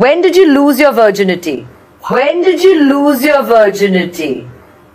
When did you lose your virginity? When did you lose your virginity?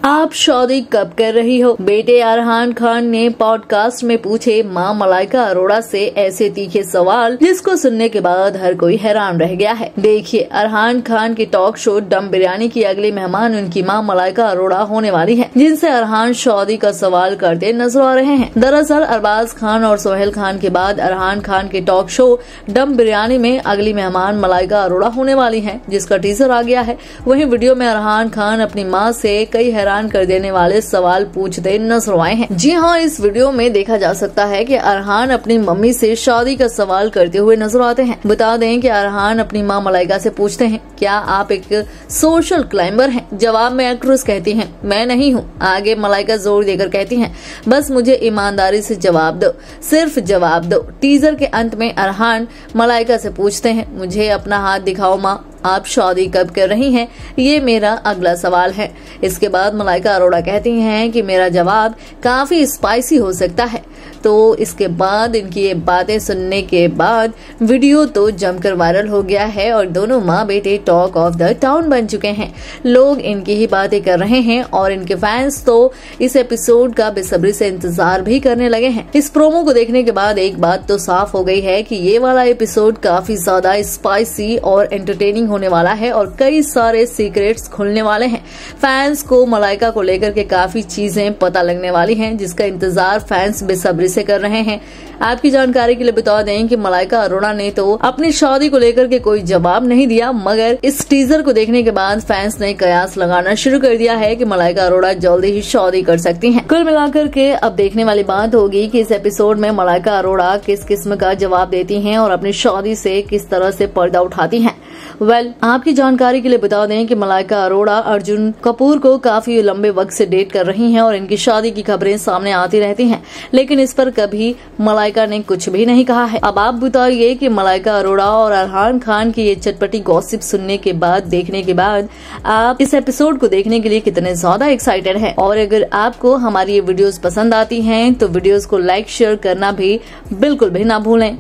आप शादी कब कर रही हो? बेटे अरहान खान ने पॉडकास्ट में पूछे, माँ मलाइका अरोड़ा से ऐसे तीखे सवाल जिसको सुनने के बाद हर कोई हैरान रह गया है। देखिए अरहान खान के टॉक शो डम बिरयानी की अगली मेहमान उनकी माँ मलाइका अरोड़ा होने वाली है, जिनसे अरहान शादी का सवाल करते नज़र आ रहे हैं। दरअसल, अरबाज खान और सोहेल खान के बाद अरहान खान के टॉक शो डम बिरयानी में अगली मेहमान मलाइका अरोड़ा होने वाली है, जिसका टीजर आ गया है। वही वीडियो में अरहान खान अपनी माँ से कई हैरान हैरान कर देने वाले सवाल पूछते नज़र आए हैं। जी हाँ इस वीडियो में देखा जा सकता है कि अरहान अपनी मम्मी से शादी का सवाल करते हुए नज़र आते हैं। बता दें कि अरहान अपनी माँ मलाइका से पूछते हैं, क्या आप एक सोशल क्लाइंबर हैं? जवाब में एक्ट्रेस कहती हैं, मैं नहीं हूँ। आगे मलाइका ज़ोर देकर कहती हैं, बस मुझे ईमानदारी से जवाब दो, सिर्फ़ जवाब दो। टीजर के अंत में अरहान मलाइका से पूछते हैं, मुझे अपना हाथ दिखाओ माँ। आप शादी कब कर रही हैं? ये मेरा अगला सवाल है। इसके बाद मलाइका अरोड़ा कहती हैं कि मेरा जवाब काफ़ी स्पाइसी हो सकता है। तो इसके बाद इनकी ये बातें सुनने के बाद वीडियो तो जमकर वायरल हो गया है और दोनों माँ बेटे टॉक ऑफ़ द टाउन बन चुके हैं। लोग इनकी ही बातें कर रहे हैं और इनके फैंस तो इस एपिसोड का बेसब्री से इंतज़ार भी करने लगे हैं। इस प्रोमो को देखने के बाद एक बात तो साफ़ हो गई है कि ये वाला एपिसोड काफ़ी ज़्यादा स्पाइसी और एंटरटेनिंग होने वाला है और कई सारे सीक्रेट्स खुलने वाले हैं। फैंस को मलाइका को लेकर के काफ़ी चीज़ें पता लगने वाली हैं, जिसका इंतज़ार फैंस बेसब्री से कर रहे हैं। आपकी जानकारी के लिए बता दें कि मलाइका अरोड़ा ने तो अपनी शादी को लेकर के कोई जवाब नहीं दिया, मगर इस टीजर को देखने के बाद फैंस ने कयास लगाना शुरू कर दिया है कि मलाइका अरोड़ा जल्दी ही शादी कर सकती हैं। कुल मिलाकर के अब देखने वाली बात होगी कि इस एपिसोड में मलाइका अरोड़ा किस किस्म का जवाब देती हैं और अपनी शादी से किस तरह से पर्दा उठाती हैं। वेल well, आपकी जानकारी के लिए बता दें कि मलाइका अरोड़ा अर्जुन कपूर को काफ़ी लंबे वक्त से डेट कर रही हैं और इनकी शादी की खबरें सामने आती रहती हैं। लेकिन इस पर कभी मलाइका ने कुछ भी नहीं कहा है। अब आप बताइए कि मलाइका अरोड़ा और अरहान खान की ये चटपटी गॉसिप सुनने के बाद देखने के बाद आप इस एपिसोड को देखने के लिए कितने ज़्यादा एक्साइटेड है? और अगर आपको हमारी ये वीडियोस पसंद आती हैं तो वीडियोस को लाइक शेयर करना भी बिल्कुल भी ना भूलें।